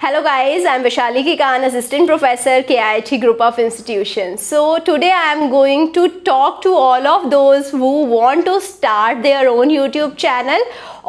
Hello guys, I'm Vaishali Kikan, Assistant Professor, KIT Group of Institutions. So today I am going to talk to all of those who want to start their own YouTube channel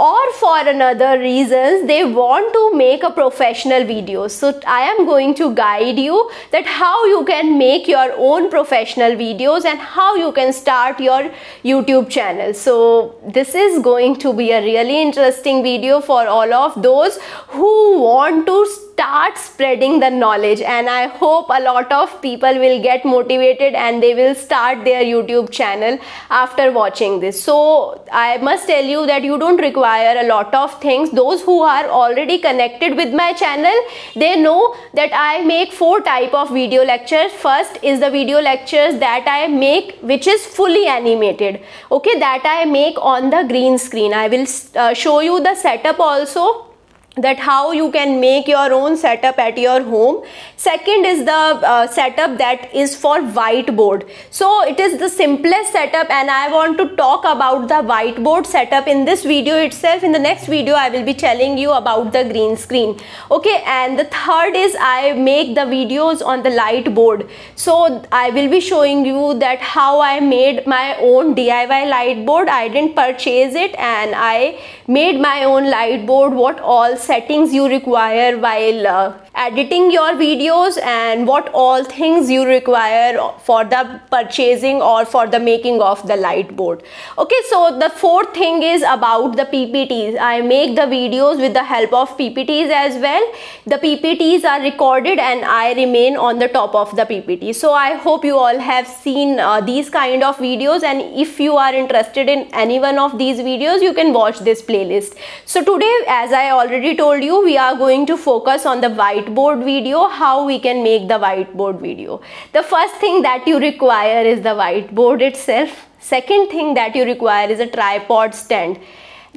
or for another reasons they want to make a professional video. So I am going to guide you that how you can make your own professional videos and how you can start your YouTube channel. So this is going to be a really interesting video for all of those who want to start spreading the knowledge and I hope a lot of people will get motivated and they will start their YouTube channel after watching this. So I must tell you that you don't require a lot of things. Those who are already connected with my channel, they know that I make four type of video lectures. First is the video lectures that I make which is fully animated. Okay, that I make on the green screen. I will uh, show you the setup also that how you can make your own setup at your home. Second is the uh, setup that is for whiteboard. So it is the simplest setup and i want to talk about the whiteboard setup in this video itself. In the next video i will be telling you about the green screen. Okay and the third is i make the videos on the light board. So i will be showing you that how i made my own diy light board. I didn't purchase it and i made my own light board what all settings you require while uh, editing your videos and what all things you require for the purchasing or for the making of the light board. Okay so the fourth thing is about the ppts i make the videos with the help of ppts as well. The ppts are recorded and i remain on the top of the ppt so i hope you all have seen uh, these kind of videos and if you are interested in any one of these videos you can watch this playlist. So today as i already told you we are going to focus on the white whiteboard video how we can make the whiteboard video. The first thing that you require is the whiteboard itself. Second thing that you require is a tripod stand.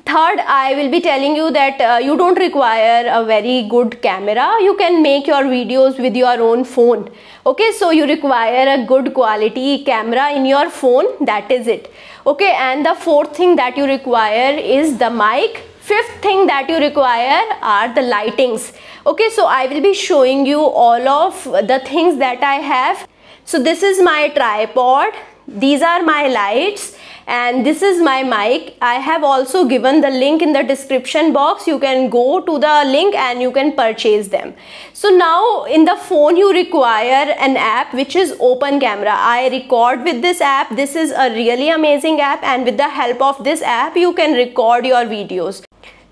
Third i will be telling you that uh, you don't require a very good camera. You can make your videos with your own phone. Okay so you require a good quality camera in your phone. That is it. Okay and the fourth thing that you require is the mic fifth thing that you require are the lightings. Okay so i will be showing you all of the things that i have. So this is my tripod. These are my lights. And this is my mic. I have also given the link in the description box. You can go to the link and you can purchase them. So now in the phone you require an app which is open camera. I record with this app. This is a really amazing app. And with the help of this app you can record your videos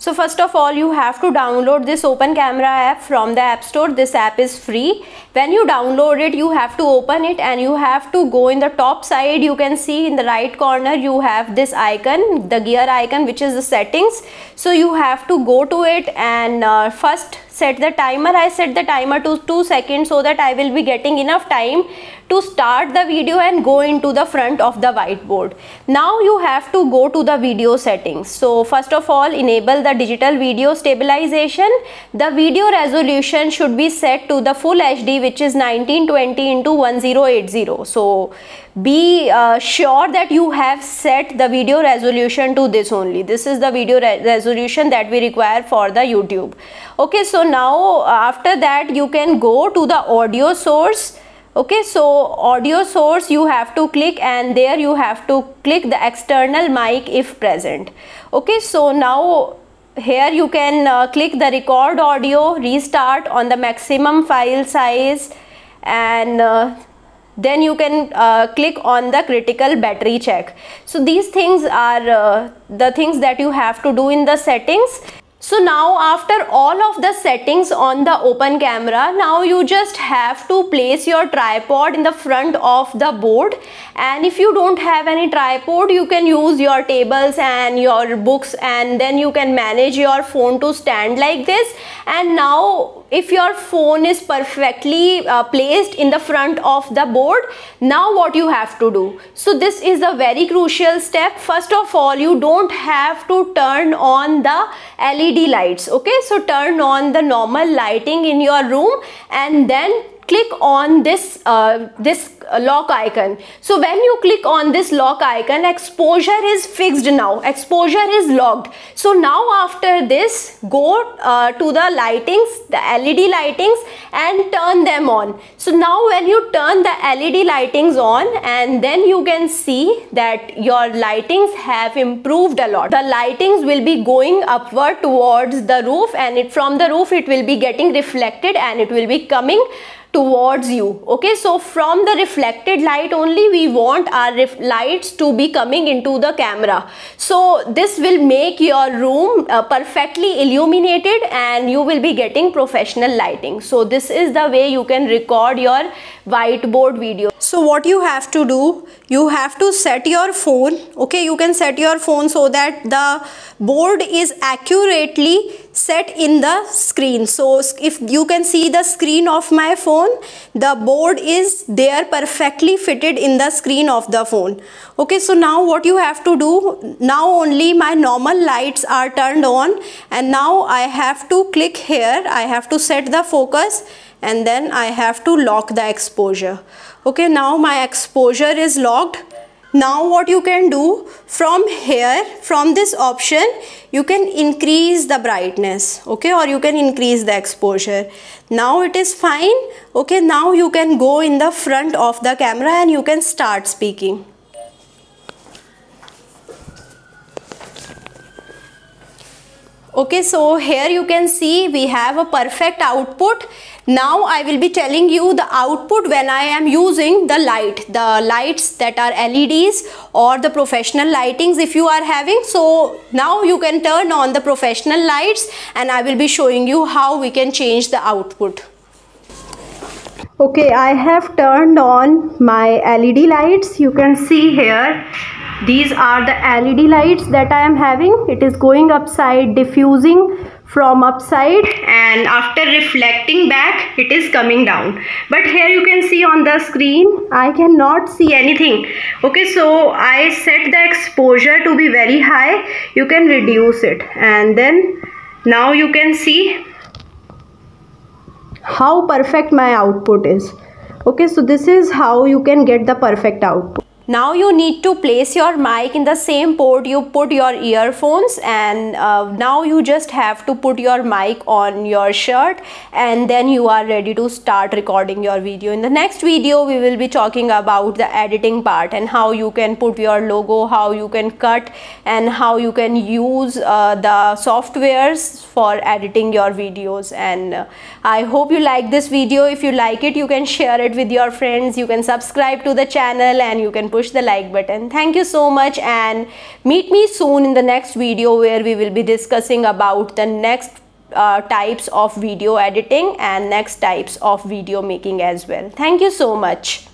so first of all you have to download this open camera app from the app store. This app is free. When you download it you have to open it and you have to go in the top side you can see in the right corner you have this icon the gear icon which is the settings. So you have to go to it and uh, first set the timer. I set the timer to 2 seconds so that I will be getting enough time to start the video and go into the front of the whiteboard. Now you have to go to the video settings. So first of all enable the digital video stabilization. The video resolution should be set to the full HD which is 1920 into 1080. So be uh, sure that you have set the video resolution to this only. This is the video re resolution that we require for the YouTube. Okay so now after that you can go to the audio source okay so audio source you have to click and there you have to click the external mic if present. Okay so now here you can uh, click the record audio restart on the maximum file size and uh, then you can uh, click on the critical battery check. So these things are uh, the things that you have to do in the settings so now after all of the settings on the open camera, now you just have to place your tripod in the front of the board. And if you don't have any tripod, you can use your tables and your books and then you can manage your phone to stand like this. And now if your phone is perfectly uh, placed in the front of the board now what you have to do? So this is a very crucial step. First of all you don't have to turn on the led lights okay? So turn on the normal lighting in your room and then click on this uh, this lock icon. So when you click on this lock icon exposure is fixed now. Exposure is locked so now after this go uh, to the lightings the led lightings and turn them on. So now when you turn the led lightings on and then you can see that your lightings have improved a lot. The lightings will be going upward towards the roof and it from the roof it will be getting reflected and it will be coming towards you okay? So from the reflected light only we want our lights to be coming into the camera. So this will make your room uh, perfectly illuminated and you will be getting professional lighting. So this is the way you can record your whiteboard video. So what you have to do you have to set your phone okay? You can set your phone so that the board is accurately set in the screen. So if you can see the screen of my phone the board is there perfectly fitted in the screen of the phone. Okay so now what you have to do now only my normal lights are turned on and now I have to click here I have to set the focus and then I have to lock the exposure. Okay now my exposure is locked now what you can do from here from this option you can increase the brightness okay? Or you can increase the exposure. Now it is fine okay? Now you can go in the front of the camera and you can start speaking okay so here you can see we have a perfect output. Now I will be telling you the output when I am using the light the lights that are LEDs or the professional lightings if you are having. So now you can turn on the professional lights and I will be showing you how we can change the output. Okay I have turned on my LED lights. You can see here these are the LED lights that I am having. It is going upside diffusing from upside. And after reflecting back it is coming down. But here you can see on the screen I cannot see anything. Okay so I set the exposure to be very high. You can reduce it. And then now you can see how perfect my output is. Okay so this is how you can get the perfect output now you need to place your mic in the same port. You put your earphones and uh, now you just have to put your mic on your shirt and then you are ready to start recording your video. In the next video we will be talking about the editing part and how you can put your logo how you can cut and how you can use uh, the softwares for editing your videos. And uh, i hope you like this video. If you like it you can share it with your friends. You can subscribe to the channel and you can put push the like button. Thank you so much and meet me soon in the next video where we will be discussing about the next uh, types of video editing and next types of video making as well. Thank you so much